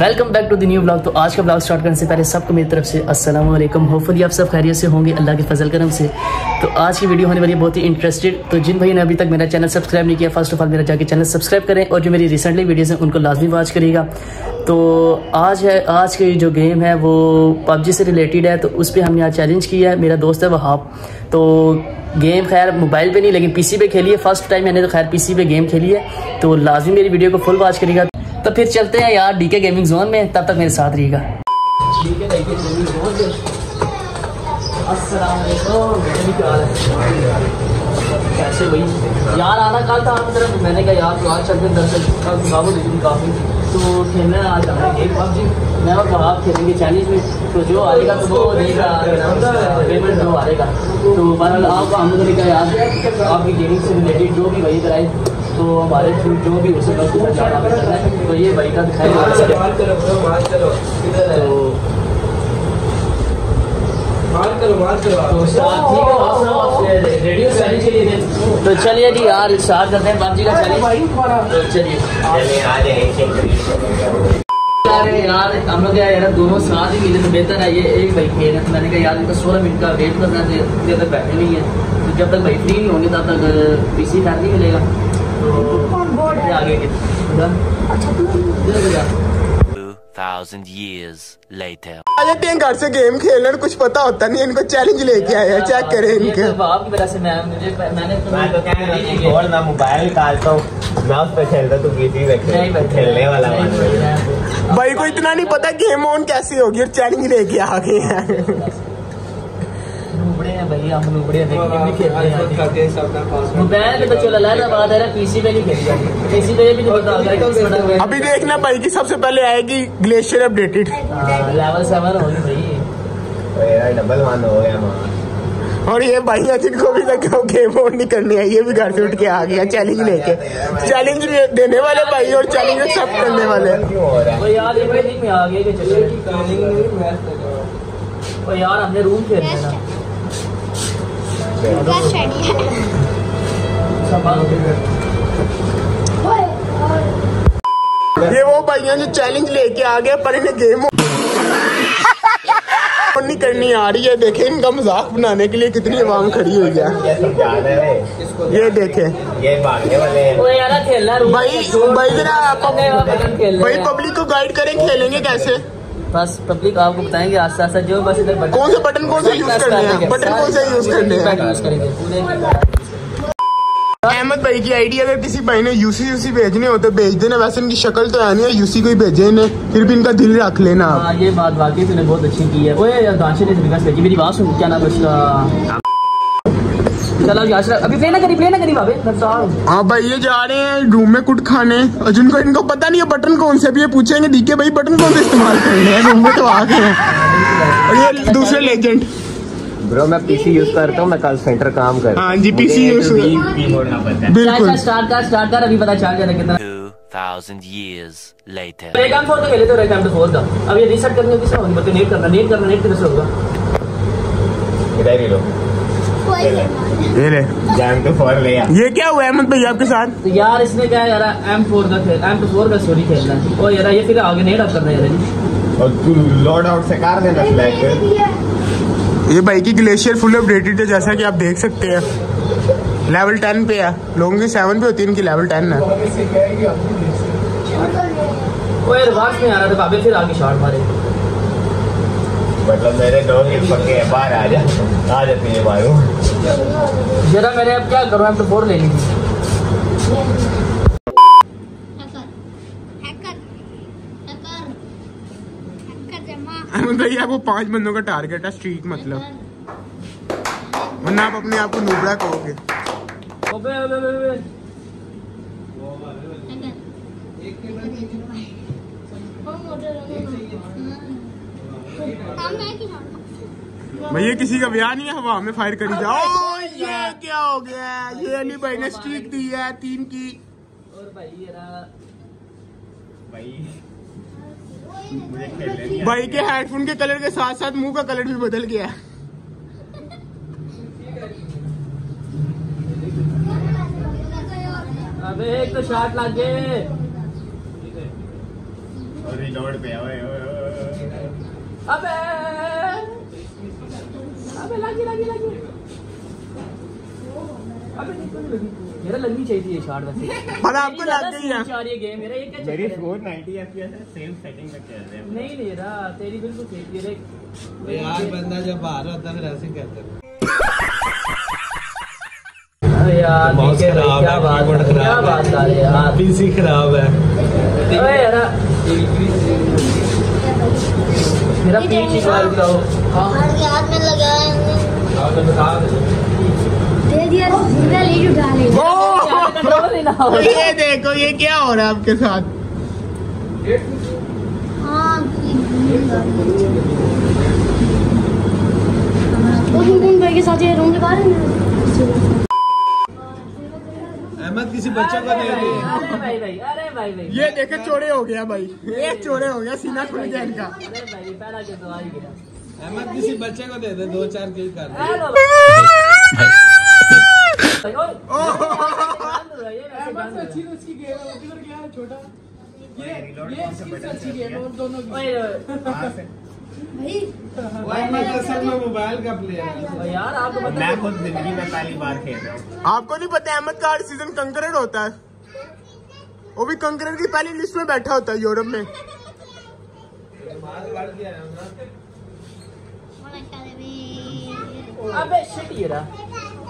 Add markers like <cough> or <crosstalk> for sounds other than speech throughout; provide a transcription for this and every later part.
Welcome back to the new blog तो आज का ब्लॉग स्टार्ट करने से पहले सबको मेरी तरफ़ से अस्सलाम वालेकुम होपफुली आप सब खैरियत से होंगे, अल्लाह के फजल करम से। तो आज की वीडियो होने वाली है बहुत ही इंटरेस्टेड तो जिन भाई ने अभी तक मेरा चैनल सब्सक्राइब नहीं किया फ़र्स्ट ऑफ़ ऑल मेरा जाके चैनल सब्सक्राइब करें और जो मेरी रिसेंटली वीडियोज़ हैं, उनको लाजमी वॉच करिएगा। तो आज है, आज की जो गेम है, वो पबजी से रिलेटेड है तो उस पर हमने आज चैलेंज किया है। मेरा दोस्त है वहाब। तो गेम खैर मोबाइल पे नहीं, लेकिन पीसी पे खेली है। फ़र्स्ट टाइम मैंने तो खैर पीसी पे गेम खेली है। तो लाजमी मेरी वीडियो को फुल वॉच करिएगा। तो फिर चलते हैं यार डीके गेमिंग जोन में, तब तक मेरे साथ रहिएगा। कैसे भाई यार, आना कल था आपकी तरफ़। मैंने कहा, यार तो आज चलते हैं लेकिन काफ़ी तो खेलने आज हमारे गेम पबजी मैं और आप खेलेंगे चैलेंज में। तो जो आएगा तो वो देगा पेमेंट जो आएगा। तो बहरहाल हम लोगों ने कहा यार, आपकी गेमिंग से रिलेटेड जो भी वही कराए तो हमारे थ्रू जो भी उसे बस ऊपर जाना करना है। तो ये भाई का दिखाई तो तो चलिए जी यार स्टार्ट करते हैं पबजी का चैलेंज तो चलिए। अरे यार हम लोग यार दोनों साथ ही मिले तो बेहतर है ये। एक भाई खेल है तो मैंने कहा यार इनका सोलह मिनट का वेट करना है देर तक बैठे नहीं है। तो जब तक भाई फ्री नहीं होंगे तब तक पीसी खैर नहीं मिलेगा। तो thousand years later. जाते घर से गेम खेलने कुछ पता होता नहीं इनको चैलेंज लेके आए हैं चेक करें इनके। आपकी वजह से मैं मुझे मैंने मैं तो रहा था छोड़ ना मोबाइल निकालता हूँ मैं उस पर खेलता तू खेल नहीं बैठे खेलने वाला भाई को इतना नहीं पता गेम ऑन कैसे होगी और चैलेंज लेके आ गए हैं। हम नुबड़े हैं लेकिन भी खेलते हैं मोबाइल पे तो चलो बात है ना पीसी पे नहीं पीसी पे भी नहीं बड़ा अभी देखना भाई की सबसे पहले आएगी ग्लेशियर अपडेटेड। लेवल सेवन होगी भाई। मेरा डबल वन हो गया माँ। और ये भाई है जिनको भी तक गेम ऑन नहीं करनी है। ये भी घर से उठ के आ गया चैलेंज लेके। चैलेंज देने वाले भाई और चैलेंज सब करने वाले। हो है? तो यार इतने दिन में आ गए कि चलो। तो यार हमने रूम ये वो भाई जो चैलेंज लेके आ गए पर इन्हें गेम नहीं करनी आ रही है। देखे इनका मज़ाक बनाने के लिए कितनी आवाम खड़ी हुई है। ये देखे। भाई भाई जरा भाई पब्लिक को गाइड करें खेलेंगे कैसे? बस पब्लिक आपको बताएँगे आस्ते आस्ते जो बस इधर बटन कौन से बटन कौन से यूज़ करने हैं? बटन कौन से यूज़ करने हैं? यूज़ करेंगे पूरे अहमद भाई की आईडी अगर किसी भाई ने यूसी यूसी भेजने हो तो भेज देना वैसे इनकी शक्ल तो आनी नहीं है यूसी को ही भेजे इन्हें फिर भी इनका दिल रख लेना। हाँ ये बात वाकई तूने बहुत अच्छी की है। ओए दाशे ने मेरी बात सुन क्या नाम है उसका? चलो जी अभी प्ले ना करी प्ले ना करी बाबे हाँ। भाई ये जा रहे हैं रूम में कुछ खाने। और जिनको इनको पता नहीं है बटन कौन से भी ये पूछेंगे डीके भाई बटन कौन से इस्तेमाल करने हैं? रूम में तो आ गए और ये दूसरे लेजेंड ब्रो मैं पीसी यूज़ करता हूँ मैं कल सेंटर काम कर हाँ। जी, ना पता बिल्कुल। स्टार्ट कर स्टार्ट कर अभी पता चल जाएगा कितना। thousand years later. एक काम फोर तो खेले तो एक काम तो फोर का अब ये रीसेट करने की होगी? बल्कि नेट करना नेट करना नेट कैसे होगा। इधर ही लो। ये ले। जैम तो फोर ले आ ये क्या हुआ अहमद भाई आपके साथ? तो यार इसने क्या यार एम फोर का खेल एम फोर का स्टोरी खेलना है। ओ यार ये फिर आगे नेट अप करना है यार। और तू लोड आउट से कर देना सिलेक्ट ये भाई की ग्लेशियर फुल अपडेटेड है जैसा कि आप देख सकते हैं। लेवल टेन पे है। लोगों की सेवन पे होती है इनकी लेवल टेन है। ओ यार में आ रहा था बाबे फिर आगे शॉट मारे। मतलब मेरे दो ही पक्के हैं, बाहर आ जा आ जा तुझे मारू जरा मैंने अब क्या करूँ टू फोर ले ली थी अहमद भाई आपको पाँच बंदों का टारगेट है स्ट्रीक मतलब। वरना आप अपने आप को नूबड़ा कहोगे। ओबे ओबे ओबे ओबे। भैया किसी का ब्याह नहीं है? हवा में फायर करी जाओ। ये क्या हो गया? ये अली भाई ने स्ट्रीक दी है तीन की। और भाई भाई भाई के हेडफोन के कलर के साथ साथ मुँह का कलर भी बदल गया। अबे एक तो शॉट लग। गए अरे रिलोड पे ओए ओए ओए। अबे अबे लगी लगी लगी अबे निकल लगी मेरा लगनी चाहिए थी ये शॉट वैसे। <laughs> पर आपको लग गई है। यार ये गेम मेरा ये क्या मेरी स्कोर 90 एफपीएस है सेम सेटिंग में चल रहे हैं। नहीं रहा तेरी बिल्कुल सही है रे यार बंदा जब बाहर होता है फिर ऐसे करता है। यार ठीक है खराब क्या बात क्या बात कर रहे यार। पीसी खराब है। अरे यार मेरा पीठ निकाल दो। हाथ में लगाएँगे दे। दिया पूरा लीड उठा ले। ना ये देखो ये क्या हो रहा है आपके साथ? हाँ वो गुनगुन भाई के साथ ये रूम लगा रहे हैं अहमद किसी बच्चे को दे दे। अरे भाई भाई अरे भाई भाई। ये देखे चोरे हो गया भाई। ये चोरे हो गया सीना खुल गया इनका। अरे भाई पहला के तो आ ही गया अहमद किसी बच्चे को दे दे दो चार किल कर हो रहा है, ये वैसे बंद हो रहा है। मोबाइल का प्लेयर यार आपको मैं खुद ज़िंदगी में पहली बार खेल रहा हूँ। आपको नहीं पता अहमद का हर सीज़न कंकरेड होता है। वो भी कंकरेड की पहली लिस्ट में बैठा होता है यूरोप में। अबे शिट ये रहा।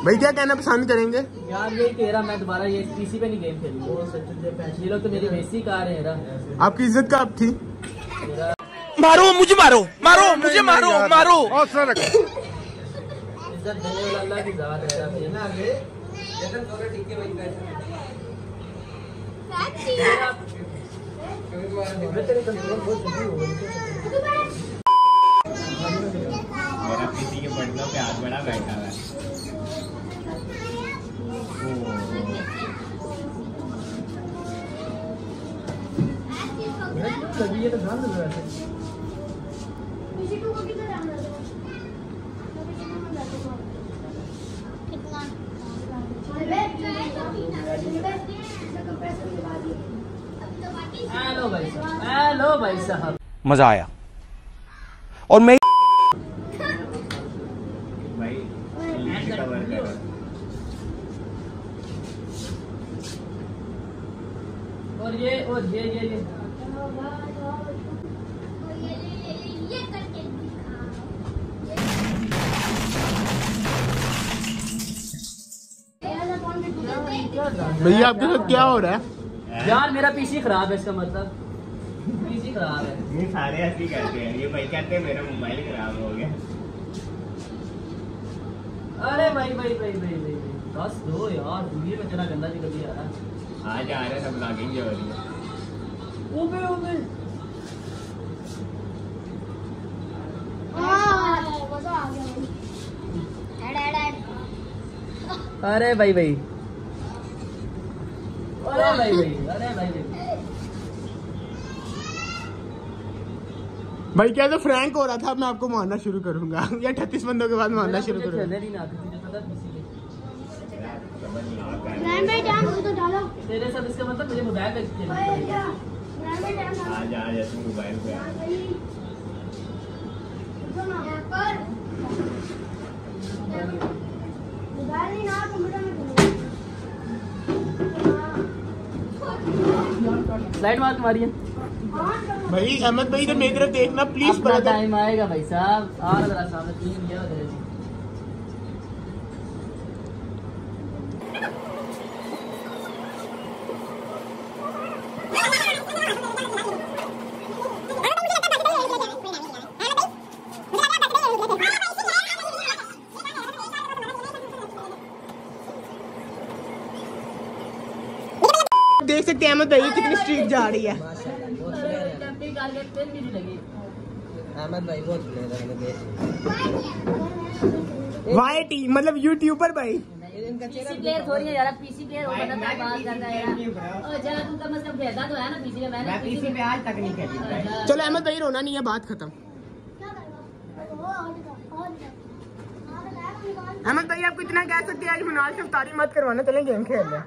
भाई क्या कहना पसंद करेंगे? यार ये कह रहा मैं दोबारा ये पीसी पे नहीं गेम खेलूँगा। वो सच में ये लोग तो मेरी बेइज्जती कर हैं यार आपकी इज़्ज़त कब थी? मारो मुझे मारो मारो मुझे मारो मारो। अल्लाह की जात यार ना आगे। मैं तेरे कंट्रोल बहुत जल्दी गई मेरा पीसी के बटनों पे हाथ बड़ा बैठा है। लगी है तो ध्यान रहा है भाई साहब। मज़ा आया। और मैं भाई लीड कवर करो और ये और ये। ये ये भैया आपके साथ क्या हो रहा है? यार मेरा पीसी खराब है इसका मतलब। पीसी खराब है। ये सारे ऐसे ही करते हैं। ये भाई कहते हैं मेरा मोबाइल खराब हो गया। अरे भाई भाई भाई भाई भाई दस दो यार दुनिया में तेरा गंदा निकल गया यार आज आ रहे हैं सब ब्लॉगिंग हो रही है। ओबे ओबे अरे भाई भाई। अरे भाई भाई अरे भाई भाई। भाई क्या तो फ्रैंक हो रहा था मैं आपको मारना शुरू करूँगा। <laughs> या अठतीस बंदों के बाद मारना शुरू करूँगा। है किसी तो डालो। के तेरे साथ इसका मतलब मुझे मोबाइल पे खेलना पड़ेगा आज आ जैसे मोबाइल पे आ। स्लाइड मार के मारिए भाई अहमद भाई इधर मेरी तरफ़ देखना प्लीज़ अपना टाइम आएगा भाई साहब। आ रहा सामने तीन गया उधर देख सकते हैं अहमद भाई कितनी स्ट्रीट जा रही है। अहमद भाई बहुत प्लेयर है देश वाई टी मतलब यूट्यूबर भाई। पीसी प्लेयर थोड़ी है यार पीसी प्लेयर हो बंदा तो बात करता है यार। और जरा तू कम से कम खेलता तो है ना पीसी में मैंने पीसी पे आज तक नहीं खेली चलो अहमद भाई रोना नहीं है बात खत्म। अहमद भाई आपको इतना कह सकते हैं आज मनाल से तारी मत करवाना चले गेम खेल रहे हैं।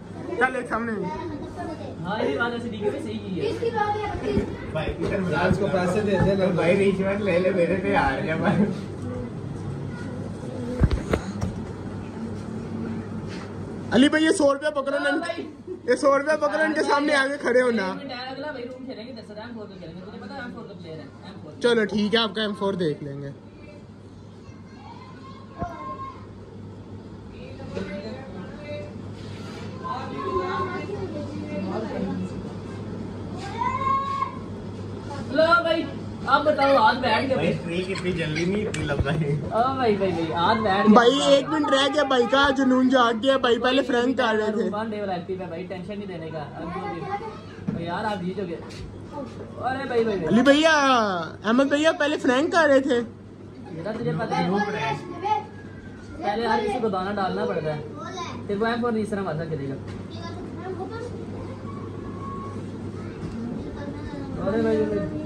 चल एक सामने। हाँ ये बात ऐसे डीके में सही की है। इसकी बात है भाई किधर इसको पैसे दे दे ना भाई रिश्वत ले ले मेरे पे हार गया भाई। अली भाई ये सौ रुपया पकड़ो ना। ये सौ रुपया पकड़ो इनके सामने आगे खड़े होना। का है का है? चलो ठीक है आपका एम फोर देख लेंगे लो भाई बताओ आज बैठ गए भाई ट्री कितनी जल्दी नहीं इतनी लंबा है। ओ भाई भाई भाई आज बैठ गए। भाई एक मिनट रह गया भाई का जुनून जाग गया भाई पहले फ्रैंक कर रहे थे। वन डे है भाई टेंशन नहीं देने का। अब दो दिन भाई यार आप जीतोगे अरे भाई भाई भाई। अली भैया अहमद भैया पहले फ्रैंक कर रहे थे। बेटा तुझे पता है। पहले हर किसी को दाना डालना पड़ता है। तीसरा अरे भाई भाई।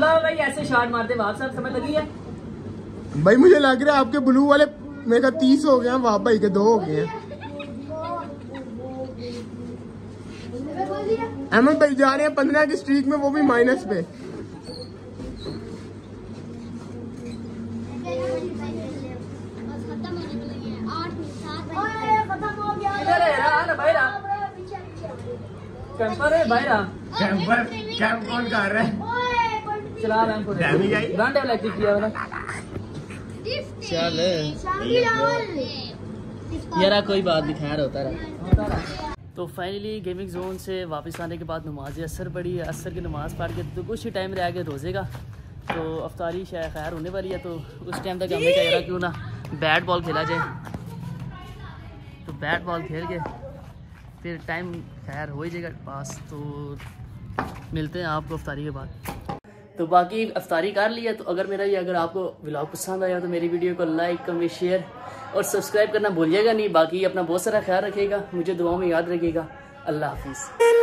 भाई। भाई ऐसे शॉट मारते बाप साहब समझ लगी है? भाई मुझे लग रहा है आपके ब्लू वाले मेरे का तीस हो गए हैं वहाँ भाई के दो हो गए। हैं अहमद भाई जा रहे हैं पंद्रह की स्ट्रीक में वो भी माइनस पे। गया कैंपर है भाई कैंपर कैंप कौन कर रहा है? चला रहा है वाला किया मैंने। चल। यार कोई बात नहीं खैर होता रहा। तो फाइनली गेमिंग जोन से वापस आने के बाद नमाज़ असर पड़ी है असर की नमाज़ पढ़ के तो कुछ ही टाइम रह गया रोज़े का। तो अफ्तारी शायद खैर होने वाली है तो उस टाइम तक हमने कह रहा क्यों ना बैट बॉल खेला जाए। तो बैट बॉल खेल के फिर टाइम खैर हो ही जाएगा। पास तो मिलते हैं आपको अफ्तारी के बाद। तो बाकी अफ्तारी कर लिया तो अगर मेरा ये, अगर आपको ब्लॉग पसंद आया तो मेरी वीडियो को लाइक कमेंट शेयर और सब्सक्राइब करना भूलिएगा नहीं, बाकी अपना बहुत सारा ख्याल रखेगा मुझे दुआओं में याद रखेगा अल्लाह हाफिज़।